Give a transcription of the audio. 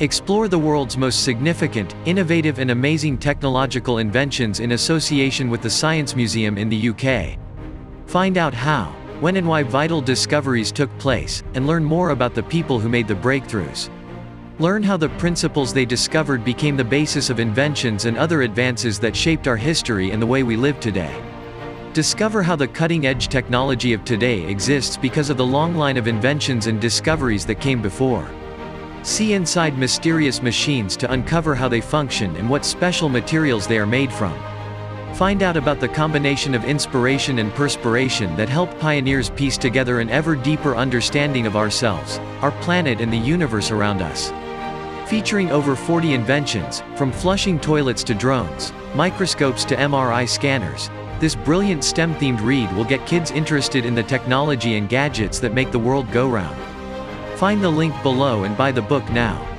Explore the world's most significant, innovative and amazing technological inventions in association with the Science Museum in the UK. Find out how, when and why vital discoveries took place, and learn more about the people who made the breakthroughs. Learn how the principles they discovered became the basis of inventions and other advances that shaped our history and the way we live today. Discover how the cutting-edge technology of today exists because of the long line of inventions and discoveries that came before. See inside mysterious machines to uncover how they function and what special materials they are made from. Find out about the combination of inspiration and perspiration that helped pioneers piece together an ever deeper understanding of ourselves, our planet and the universe around us. Featuring over 40 inventions, from flushing toilets to drones, microscopes to MRI scanners, this brilliant STEM-themed read will get kids interested in the technology and gadgets that make the world go round. Find the link below and buy the book now.